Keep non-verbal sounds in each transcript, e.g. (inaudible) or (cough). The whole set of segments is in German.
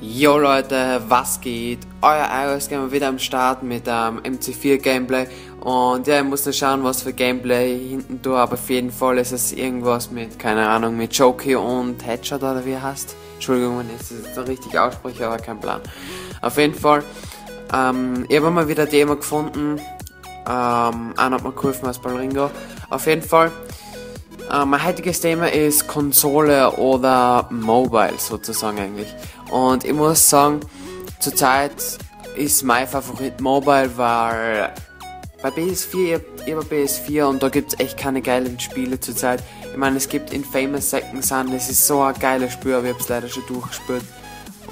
Jo Leute, was geht? Euer iOS Gamer wieder am Start mit ähm, MC4 Gameplay und ja, ich muss nur schauen, was für Gameplay hinten tue, aber auf jeden Fall ist es irgendwas mit, keine Ahnung, mit Jokey und Headshot oder wie heißt. Entschuldigung, wenn ich es jetzt richtig ausspreche, aber kein Plan. Auf jeden Fall, ähm, ich habe mal wieder Demo gefunden, ähm, einer hat mir geholfen als Balringo. Auf jeden Fall, äh, mein heutiges Thema ist Konsole oder Mobile sozusagen eigentlich. Und ich muss sagen, zurzeit ist mein Favorit Mobile, weil bei PS4, ich habe PS4 und da gibt es echt keine geilen Spiele zurzeit. Ich meine, es gibt Infamous Second Son, das ist so ein geiles Spiel, aber ich habe es leider schon durchgespielt.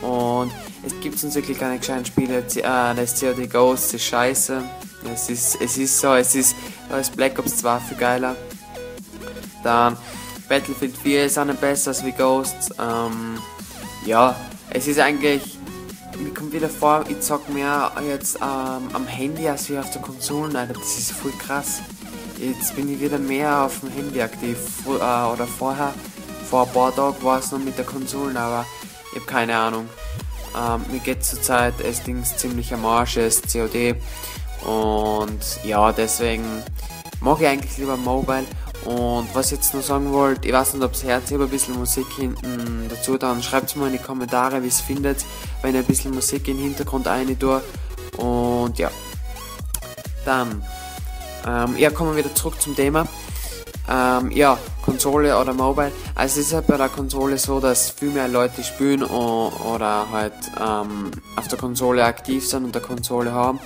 Und es gibt sonst wirklich keine gescheiten Spiele. Äh, das COD Ghost ist scheiße. Es ist, es ist so, es ist, da ist Black Ops 2 viel geiler. Dann Battlefield 4 ist auch nicht besser als wie Ghosts. Ähm, ja, es ist eigentlich, mir kommt wieder vor, ich zock mehr jetzt ähm, am Handy als wie auf der Konsole, Alter, das ist voll krass. Jetzt bin ich wieder mehr auf dem Handy aktiv, äh, oder vorher, vor ein paar Tagen war es noch mit der Konsole, aber ich habe keine Ahnung. Ähm, mir geht zurzeit das Ding ziemlich am Arsch, es COD und ja, deswegen mag ich eigentlich lieber Mobile und was ich jetzt noch sagen wollte, ich weiß nicht, ob es Herz ein bisschen Musik hinten dazu, dann schreibt es mal in die Kommentare, wie es findet, wenn ich ein bisschen Musik im Hintergrund rein tue. Und ja. Dann, ähm, ja, kommen wir wieder zurück zum Thema. Ähm, ja, Konsole oder Mobile. Also es ist halt bei der Konsole so, dass viel mehr Leute spielen oder halt ähm, auf der Konsole aktiv sind und der Konsole haben.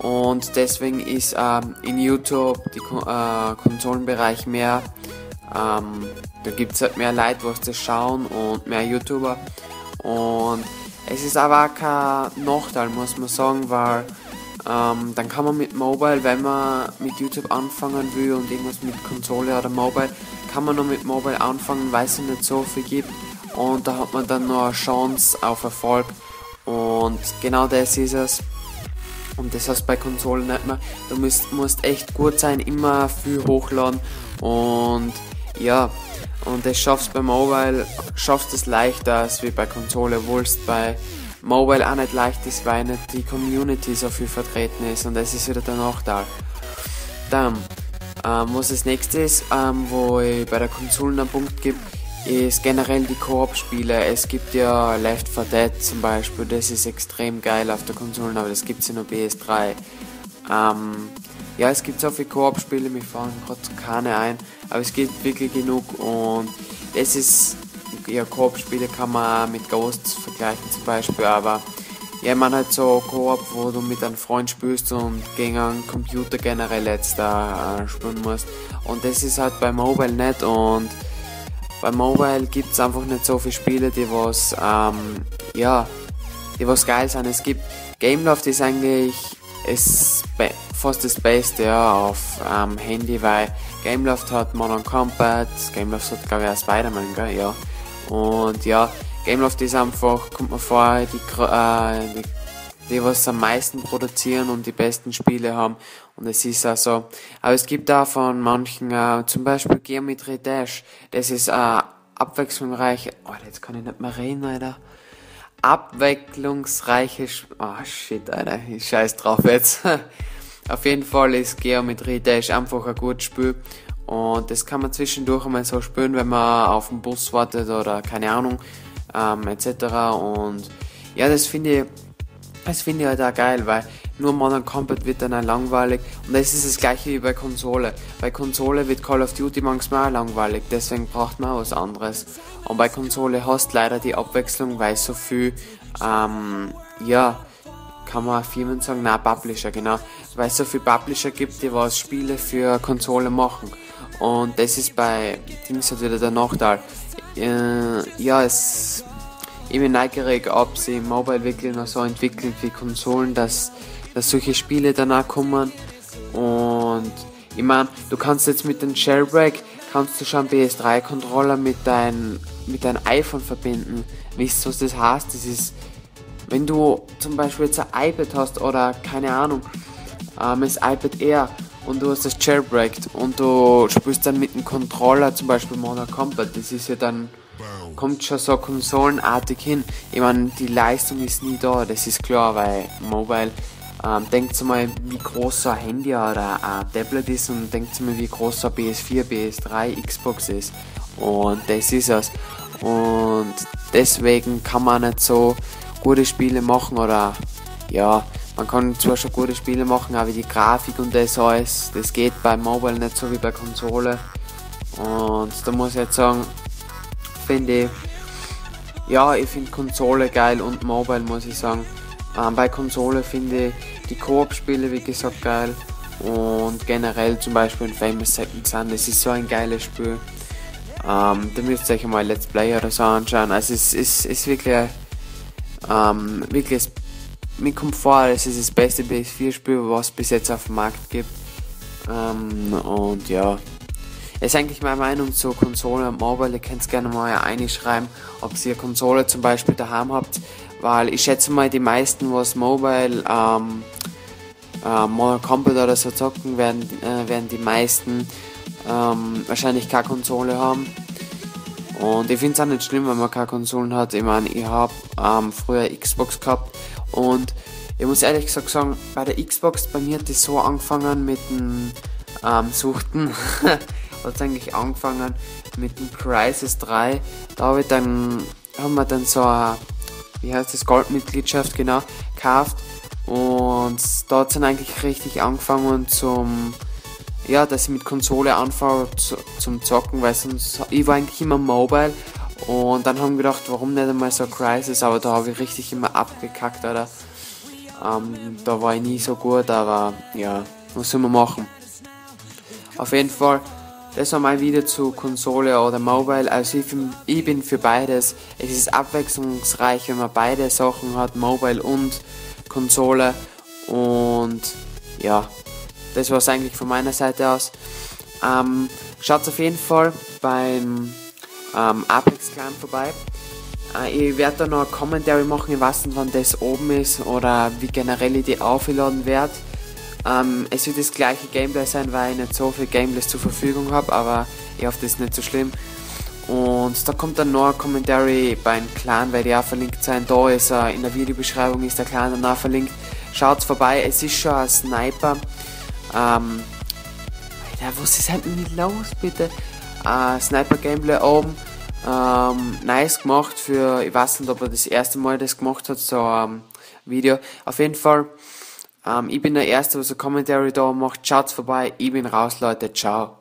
Und deswegen ist ähm, in YouTube die äh, Konsolenbereich mehr, ähm, da gibt es halt mehr Leute, was das schauen und mehr YouTuber. Und es ist aber auch kein Nachteil, muss man sagen, weil ähm, dann kann man mit Mobile, wenn man mit YouTube anfangen will und irgendwas mit Konsole oder Mobile, kann man nur mit Mobile anfangen, weil es nicht so viel gibt. Und da hat man dann noch eine Chance auf Erfolg. Und genau das ist es. Und das heißt bei Konsolen nicht mehr. Du musst, musst echt gut sein, immer viel hochladen und ja, und das schaffst bei Mobile, schaffst es leichter als wie bei Konsole, obwohl es bei Mobile auch nicht leicht ist, weil nicht die Community so viel vertreten ist und das ist wieder der Nachteil. Dann, ähm, was das nächste ist, ähm, wo ich bei der Konsole einen Punkt gibt, ist generell die Koop-Spiele. Es gibt ja Left 4 Dead zum Beispiel, das ist extrem geil auf der Konsole, aber das gibt es ja nur PS3. Ähm, ja, es gibt so viele Koop-Spiele, mir fallen gerade keine ein, aber es gibt wirklich genug und das ist, ja, Koop-Spiele kann man mit Ghosts vergleichen zum Beispiel, aber ja, man hat so Koop, wo du mit einem Freund spielst und gegen einen Computer generell jetzt da äh, spielen musst. Und das ist halt bei Mobile nicht und bei Mobile gibt es einfach nicht so viele Spiele, die was, ähm, ja, die was geil sind. Es gibt Gameloft ist eigentlich ist fast das Beste ja, auf ähm, Handy, weil Gameloft hat Modern Combat, Gameloft hat glaube ich auch Spider-Man, gell? ja. Und ja, Gameloft ist einfach, kommt mir vor, die, äh, die die was am meisten produzieren und die besten Spiele haben. Und es ist also, aber es gibt da von manchen, äh, zum Beispiel Geometry Dash, das ist äh, abwechslungsreich, oh, jetzt kann ich nicht mehr reden, Alter. Abwechslungsreiche, oh shit, Alter, ich scheiß drauf jetzt. (laughs) Auf jeden Fall ist Geometry Dash einfach ein gutes Spiel. Und das kann man zwischendurch einmal so spielen, wenn man auf den Bus wartet oder keine Ahnung, ähm, etc. Und ja, das finde ich das finde ich halt auch geil, weil nur Modern Combat wird dann auch langweilig und das ist das gleiche wie bei Konsole. Bei Konsole wird Call of Duty manchmal auch langweilig, deswegen braucht man auch was anderes. Und bei Konsole hast leider die Abwechslung, weil so viel, ähm, ja, kann man Firmen sagen, na Publisher, genau, weil es so viel Publisher gibt, die was Spiele für Konsole machen. Und das ist bei Dings halt wieder der Nachteil. Äh, ja, es ich bin neugierig, ob sie Mobile wirklich noch so entwickelt wie Konsolen, dass, dass solche Spiele danach kommen. Und ich meine, du kannst jetzt mit dem Jailbreak, kannst du schon PS3-Controller mit deinem mit dein iPhone verbinden. Wisst ihr, was das heißt? Das ist, wenn du zum Beispiel jetzt ein iPad hast oder keine Ahnung, ähm, das iPad Air und du hast das Jailbreaked und du spielst dann mit dem Controller zum Beispiel Modern Combat, das ist ja dann kommt schon so konsolenartig hin. Ich meine, die Leistung ist nie da, das ist klar, weil Mobile, ähm, denkt mal, wie groß so ein Handy oder ein Tablet ist und denkt mal, wie groß so ein PS4, PS3, Xbox ist. Und das ist es. Und deswegen kann man nicht so gute Spiele machen oder ja, man kann zwar schon gute Spiele machen, aber die Grafik und das alles, das geht bei Mobile nicht so wie bei Konsole. Und da muss ich jetzt sagen, finde ja, ich finde Konsole geil und Mobile muss ich sagen. Ähm, bei Konsole finde ich die Koop-Spiele, wie gesagt, geil. Und generell zum Beispiel in Famous Second Son, das ist so ein geiles Spiel. Ähm, da müsst ihr euch mal Let's Play oder so anschauen. Also es ist, ist wirklich, ähm, wirklich, mir kommt vor, es ist das beste PS4-Spiel, was es bis jetzt auf dem Markt gibt. Ähm, und ja, ist eigentlich meine Meinung zu Konsole und Mobile. Ihr könnt es gerne mal einschreiben, ob ihr Konsole zum Beispiel daheim habt, weil ich schätze mal, die meisten, was Mobile, ähm, äh, Mortal Kombat oder so zocken, werden, äh, werden die meisten ähm, wahrscheinlich keine Konsole haben. Und ich finde es auch nicht schlimm, wenn man keine Konsolen hat. Ich meine, ich habe ähm, früher Xbox gehabt und ich muss ehrlich gesagt sagen, bei der Xbox, bei mir hat das so angefangen mit dem ähm, Suchten. (laughs) hat es eigentlich angefangen mit dem Crisis 3. Da habe ich dann, haben wir dann so eine, wie heißt das, Goldmitgliedschaft genau, gekauft. Und da hat es dann eigentlich richtig angefangen zum ja, dass ich mit Konsole anfange zu, zum Zocken, weil sonst, ich war eigentlich immer mobile und dann haben wir gedacht, warum nicht einmal so Crisis, aber da habe ich richtig immer abgekackt, oder? Ähm, da war ich nie so gut, aber ja, was soll man machen? Auf jeden Fall, das war mein Video zu Konsole oder Mobile. Also ich, ich bin für beides. Es ist abwechslungsreich, wenn man beide Sachen hat, Mobile und Konsole. Und ja, das war es eigentlich von meiner Seite aus. Ähm, schaut auf jeden Fall beim ähm, Apex Clan vorbei. Äh, ich werde da noch ein Commentary machen, ich weiß nicht wann das oben ist oder wie generell ich die aufladen werde. Ähm, es wird das gleiche Gameplay sein, weil ich nicht so viel Gameplays zur Verfügung habe, aber ich hoffe, das ist nicht so schlimm. Und da kommt dann noch ein Commentary beim Clan, weil die auch verlinkt sein. Da ist er, in der Videobeschreibung ist der Clan dann auch verlinkt. Schaut vorbei, es ist schon ein Sniper. Ähm, Alter, was ist halt nicht los, bitte? Äh, Sniper Gameplay oben. Ähm, nice gemacht für, ich weiß nicht, ob er das erste Mal das gemacht hat, so ein ähm, Video. Auf jeden Fall, ähm, ich bin der Erste, was ein Commentary da macht. Schaut vorbei, ich bin raus, Leute, ciao.